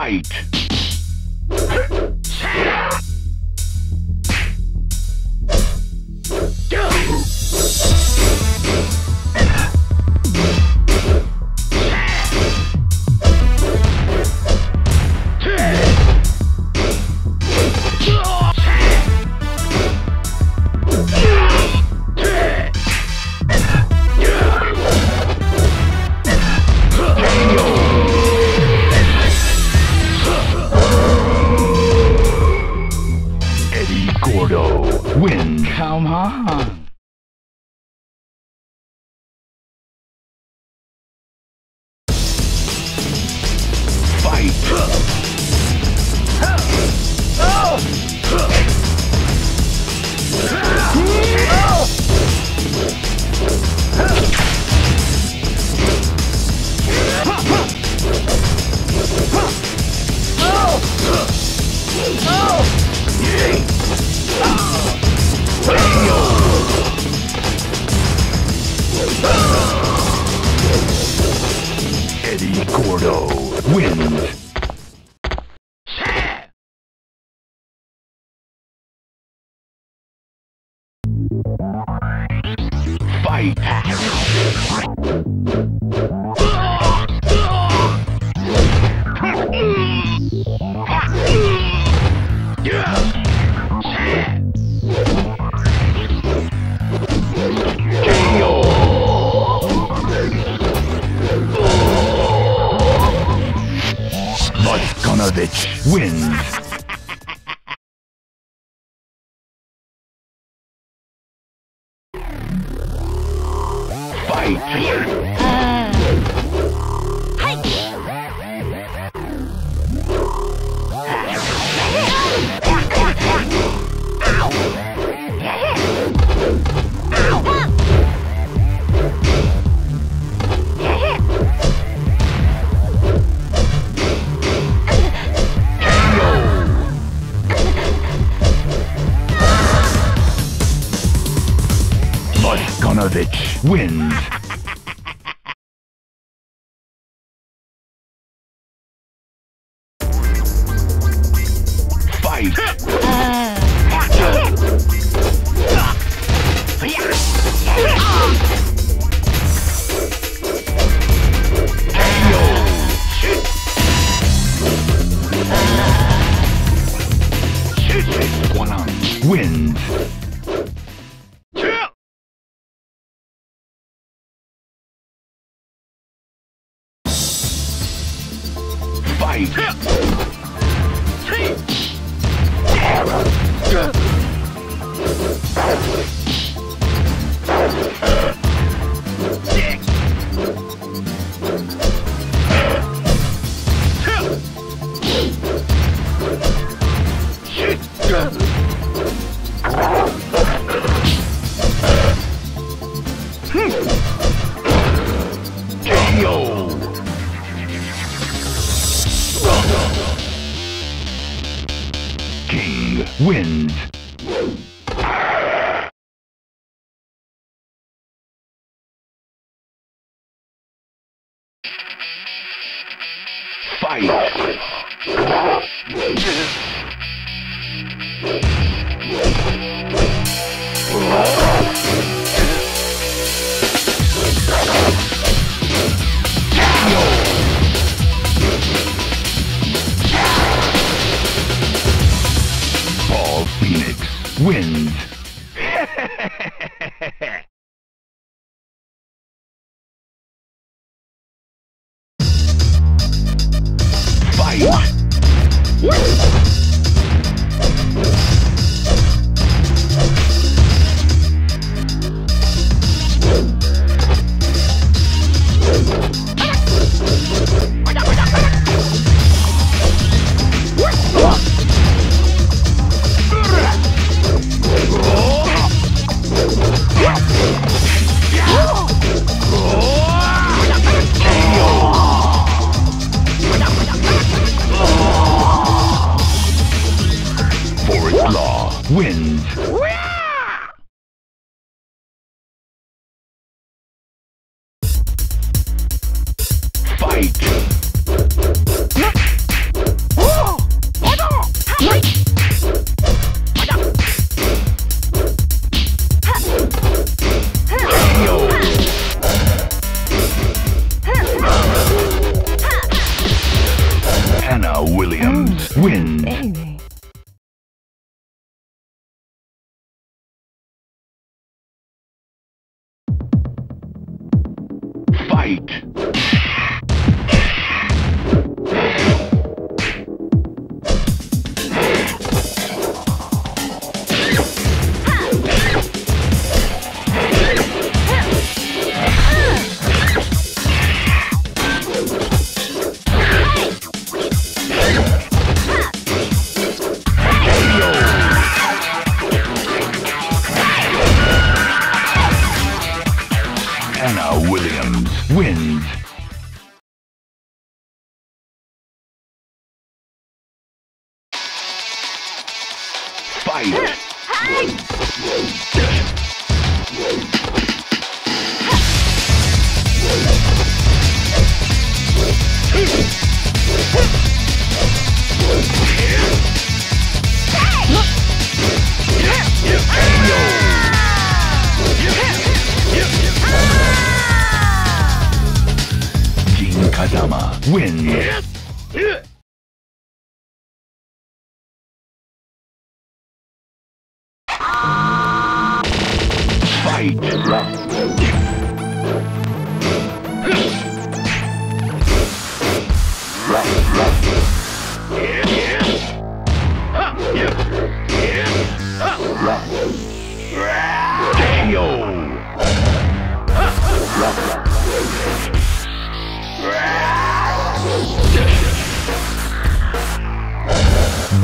Fight! Eddy Gordo wins. Bosconovitch wins. Bosconovitch wins. Fight! On wins. Fight! Forest Anna Williams wins. Fight! Jin Kazama wins.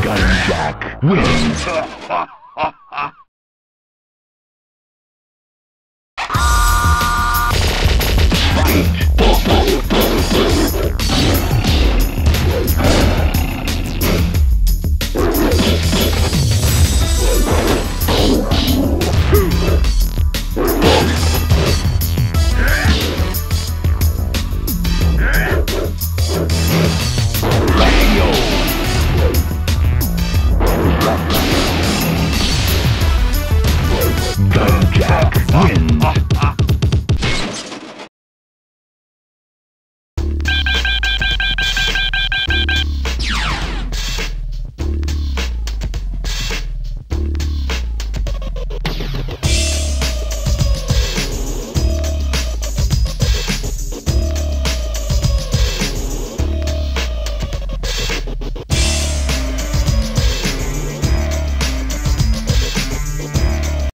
Gun Jack wins.